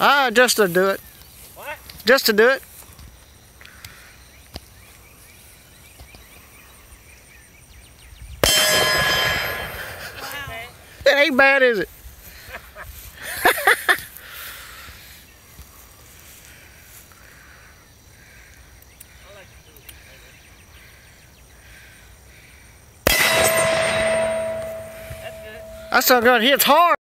Ah, just to do it. What? Just to do it. It ain't bad, is it? That's not good. Hits hard.